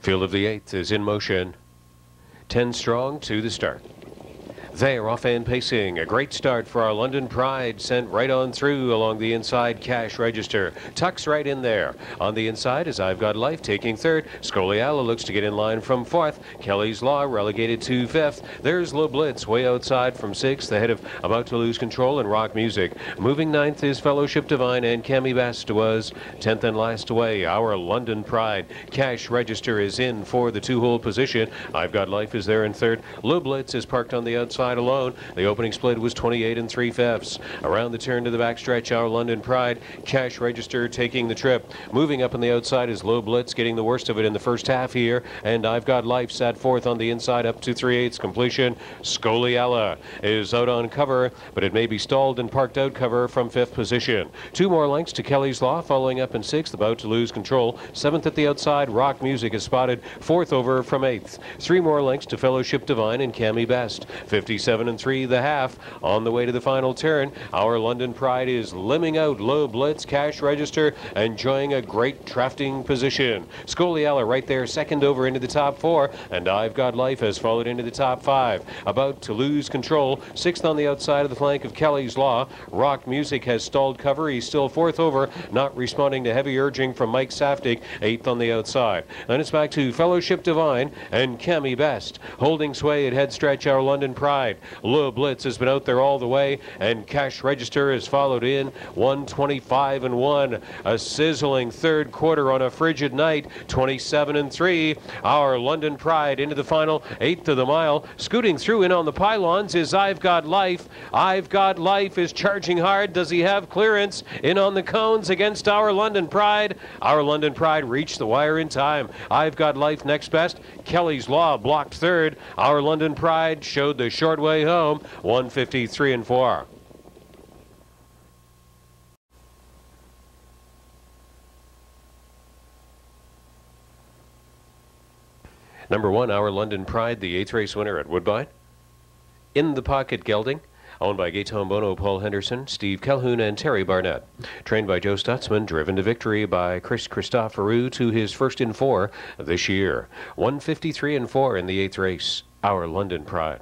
Field of the eighth is in motion. 10 strong to the start. They're off and pacing. A great start for our London Pride. Sent right on through along the inside cash register. Tucks right in there. On the inside is I've Got Life taking third. Scoliala looks to get in line from fourth. Kelly's Law relegated to fifth. There's Low Blitz way outside from sixth. Ahead of About to Lose Control and Rock Music. Moving ninth is Fellowship Divine and Cami Best tenth and last away. Our London Pride. Cash register is in for the two-hole position. I've Got Life is there in third. Low Blitz is parked on the outside side alone. The opening split was 28 and 3 fifths. Around the turn to the backstretch, our London Pride cash register taking the trip. Moving up on the outside is Low Blitz, getting the worst of it in the first half here. And I've Got Life sat fourth on the inside up to 3 eighths completion. Scoliella is out on cover, but it may be stalled and parked out cover from fifth position. Two more lengths to Kelly's Law, following up in sixth, about to lose control. Seventh at the outside, Rock Music is spotted. Fourth over from eighth. Three more lengths to Fellowship Divine and Cami Best. 50 57 and 3 the half. On the way to the final turn, our London Pride is limbing out low blitz cash register, enjoying a great drafting position. Scoliala right there, second over into the top four, and I've Got Life has followed into the top five. About to lose control, sixth on the outside of the flank of Kelly's Law. Rock Music has stalled cover. He's still fourth over, not responding to heavy urging from Mike Saftic, eighth on the outside. Then it's back to Fellowship Divine and Cami Best. Holding sway at head stretch, our London Pride side. Lou Blitz has been out there all the way, and Cash Register has followed in 125 and 1. A sizzling third quarter on a frigid night, 27 and 3. Our London Pride into the final eighth of the mile. Scooting through in on the pylons is I've Got Life. I've Got Life is charging hard. Does he have clearance? In on the cones against our London Pride. Our London Pride reached the wire in time. I've Got Life next best. Kelly's Law blocked third. Our London Pride showed the short way home, 153 and 4. Number one, our London Pride, the eighth race winner at Woodbine. In the pocket gelding, owned by Gaetan Bono, Paul Henderson, Steve Calhoun, and Terry Barnett. Trained by Joe Stutzman, driven to victory by Chris Christoforou to his first in four this year. 153 and 4 in the eighth race, our London Pride.